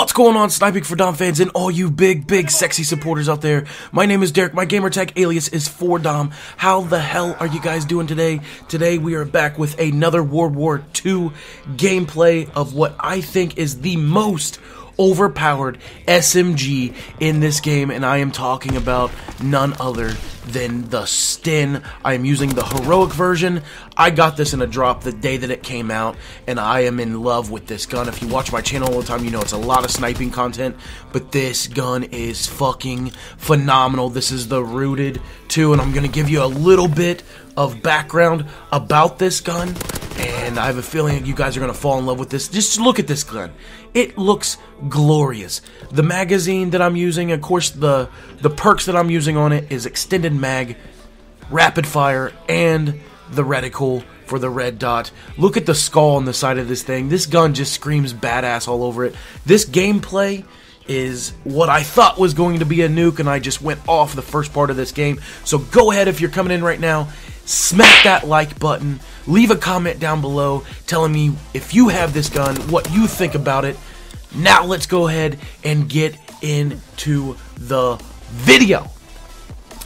What's going on, Sniping for Dom fans and all you big, big, sexy supporters out there? My name is Derek. My gamertag alias is for Dom. How the hell are you guys doing today? Today we are back with another World War II gameplay of what I think is the most overpowered SMG in this game, and I am talking about none other than the Sten. I am using the heroic version. I got this in a drop the day that it came out, and I am in love with this gun. If you watch my channel all the time, you know it's a lot of sniping content, but this gun is fucking phenomenal. This is the Rooted 2, and I'm going to give you a little bit of background about this gun, and I have a feeling you guys are going to fall in love with this. Just look at this gun. It looks glorious. The magazine that I'm using, of course, the the perks that I'm using on it is extended mag, rapid fire, and the reticle for the red dot. Look at the skull on the side of this thing. This gun just screams badass all over it. This gameplay is what I thought was going to be a nuke, and I just went off the first part of this game. So go ahead if you're coming in right now, smack that like button, leave a comment down below telling me if you have this gun, what you think about it. Now let's go ahead and get into the video.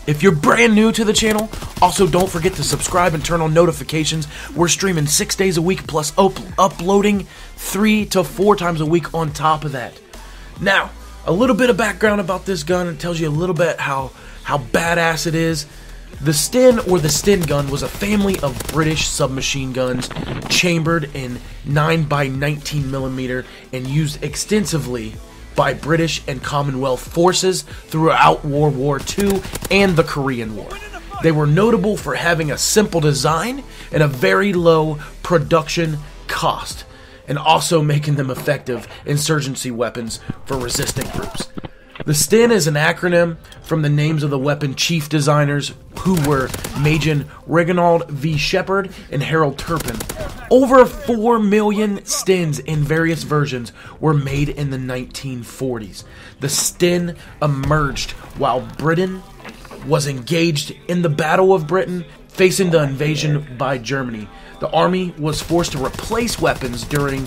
If you're brand new to the channel, also don't forget to subscribe and turn on notifications. We're streaming six days a week plus up uploading three to four times a week on top of that. Now, a little bit of background about this gun. It tells you a little bit how, how badass it is. The Sten or the Sten gun was a family of British submachine guns chambered in 9x19 millimeter and used extensively by British and Commonwealth forces throughout World War II and the Korean War. They were notable for having a simple design and a very low production cost, and also making them effective insurgency weapons for resistant groups. The Sten is an acronym from the names of the weapon chief designers who were Major Reginald V. Shepherd and Harold Turpin. Over 4 million Stens in various versions were made in the 1940s. The Sten emerged while Britain was engaged in the Battle of Britain facing the invasion by Germany. The army was forced to replace weapons during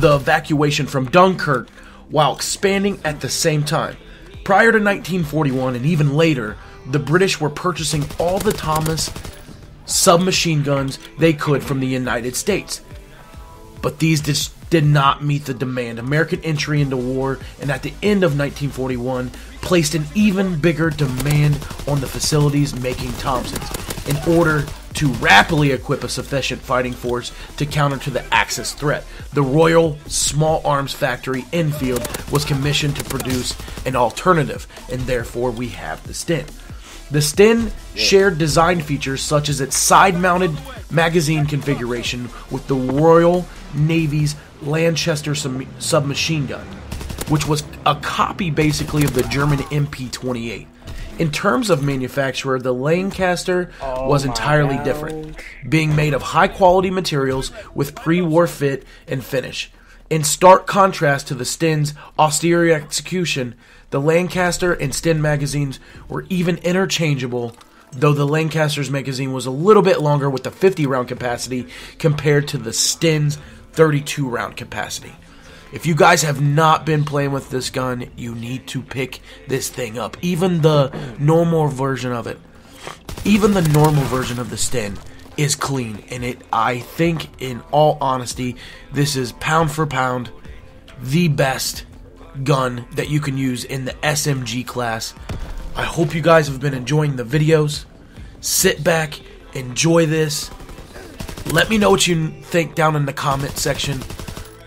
the evacuation from Dunkirk while expanding at the same time. Prior to 1941 and even later, the British were purchasing all the Thompson submachine guns they could from the United States. But these did not meet the demand. American entry into war and at the end of 1941 placed an even bigger demand on the facilities making Thompsons in order to rapidly equip a sufficient fighting force to counter to the Axis threat. The Royal Small Arms Factory Enfield was commissioned to produce an alternative, and therefore we have the Sten. The Sten shared design features such as its side-mounted magazine configuration with the Royal Navy's Lanchester sub- submachine gun, which was a copy basically of the German MP-28. In terms of manufacturer, the Lancaster Oh was entirely different, being made of high quality materials with pre war fit and finish. In stark contrast to the Sten's austere execution, the Lancaster and Sten magazines were even interchangeable, though the Lancaster's magazine was a little bit longer with the 50 round capacity compared to the Sten's 32 round capacity. If you guys have not been playing with this gun, you need to pick this thing up. Even the normal version of it, even the normal version of the Sten is clean, and it. I think, in all honesty, this is pound for pound the best gun that you can use in the SMG class. I hope you guys have been enjoying the videos. Sit back, enjoy this. Let me know what you think down in the comment section.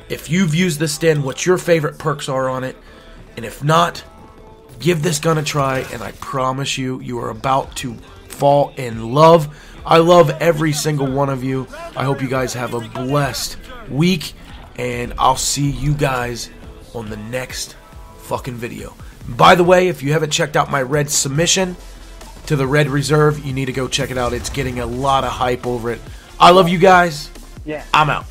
If you've used this Sten, what your favorite perks are on it. And if not, give this gun a try, and I promise you, you are about to fall in love. I love every single one of you. I hope you guys have a blessed week, and I'll see you guys on the next fucking video. By the way, if you haven't checked out my red submission to the Red Reserve, you need to go check it out. It's getting a lot of hype over it. I love you guys. Yeah. I'm out.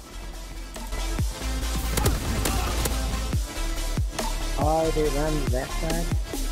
Oh, they run that side?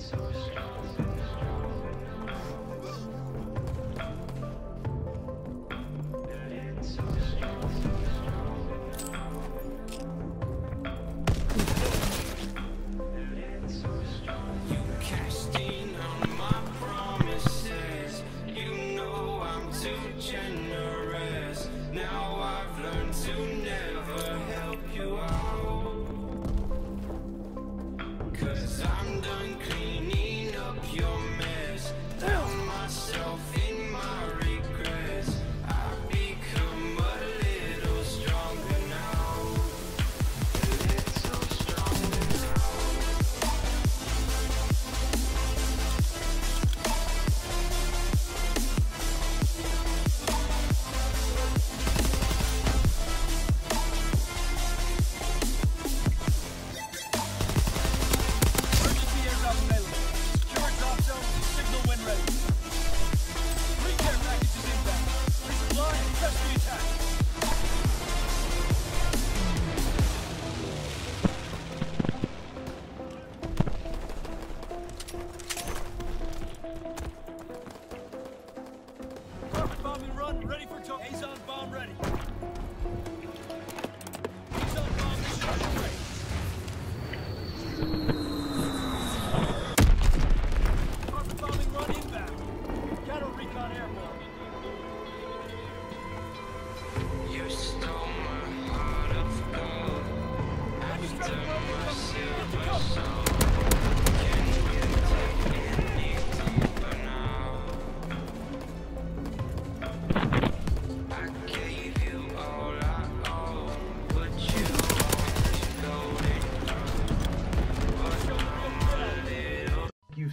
so Run ready for tow. Azon bomb ready. Azon. Carpet bombing run inbound. Counter recon airborne.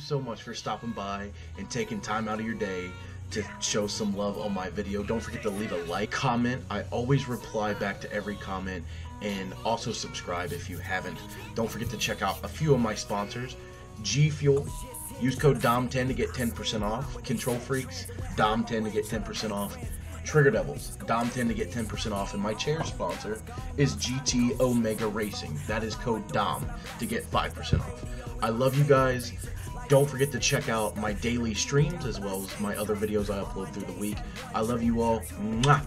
So much for stopping by and taking time out of your day to show some love on my video. Don't forget to leave a like, comment. I always reply back to every comment and also subscribe if you haven't. Don't forget to check out a few of my sponsors. G Fuel, use code DOM10 to get 10% off. KontrolFreeks, DOM10 to get 10% off. Trigger Devils, Dom10 to get 10% off, and my chair sponsor is GT Omega Racing. That is code DOM to get 5% off. I love you guys. Don't forget to check out my daily streams as well as my other videos I upload through the week. I love you all. Mwah.